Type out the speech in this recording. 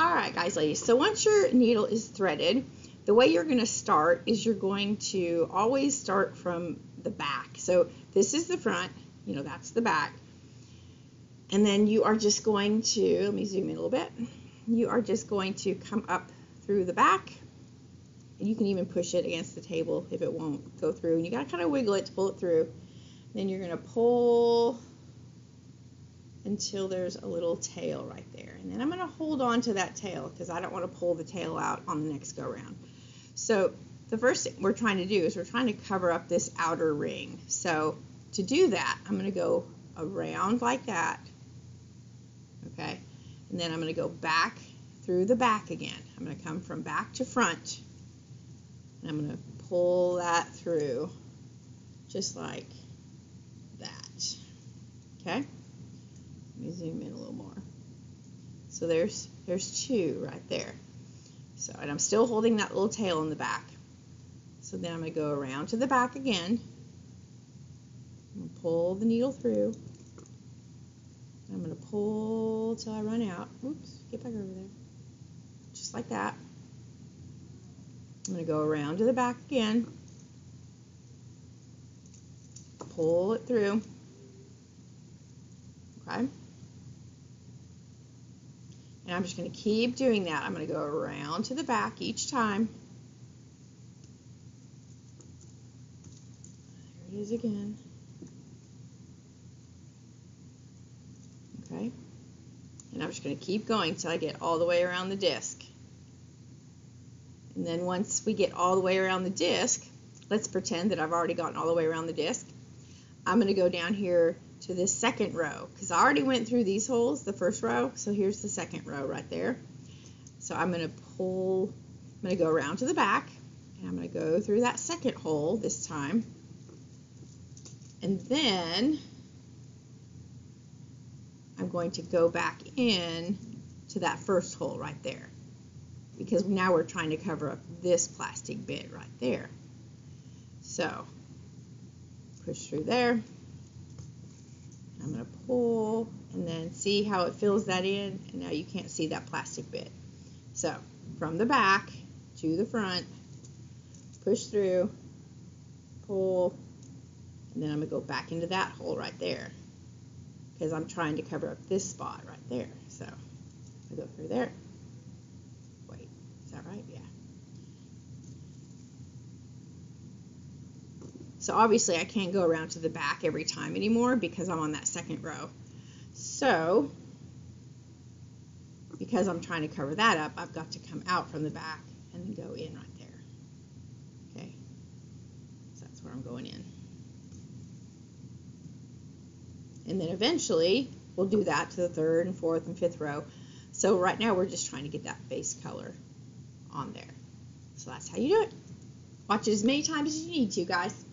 All right, guys, ladies. So once your needle is threaded, the way you're going to start is you're going to always start from the back. So this is the front, you know, that's the back. And then you are just going to, let me zoom in a little bit. You are just going to come up through the back. You can even push it against the table if it won't go through. And you got to kind of wiggle it to pull it through. Then you're going to pull until there's a little tail right there. And then I'm going to hold on to that tail because I don't want to pull the tail out on the next go round. So the first thing we're trying to do is we're trying to cover up this outer ring. So to do that, I'm going to go around like that. Okay. And then I'm going to go back through the back again. I'm going to come from back to front. And I'm going to pull that through just like that. Okay. Let me zoom in a little more. So there's there's two right there. So and I'm still holding that little tail in the back. So then I'm going to go around to the back again. Pull the needle through. I'm going to pull till I run out. Oops, get back over there. Just like that. I'm going to go around to the back again. Pull it through. Okay. And I'm just going to keep doing that. I'm going to go around to the back each time. There it is again. Okay. And I'm just going to keep going until I get all the way around the disc. And then once we get all the way around the disc, let's pretend that I've already gotten all the way around the disc. I'm going to go down here to this second row because I already went through these holes, the first row, so here's the second row right there. So I'm going to pull, I'm going to go around to the back and I'm going to go through that second hole this time. And then I'm going to go back in to that first hole right there because now we're trying to cover up this plastic bit right there. So push through there. I'm going to pull and then see how it fills that in and now you can't see that plastic bit. So from the back to the front, push through, pull, and then I'm going to go back into that hole right there because I'm trying to cover up this spot right there. So I go through there. Wait, is that right? Yeah. So obviously I can't go around to the back every time anymore because I'm on that second row. So because I'm trying to cover that up, I've got to come out from the back and then go in right there. Okay, so that's where I'm going in. And then eventually we'll do that to the third and fourth and fifth row. So right now we're just trying to get that base color on there. So that's how you do it. Watch it as many times as you need to, guys.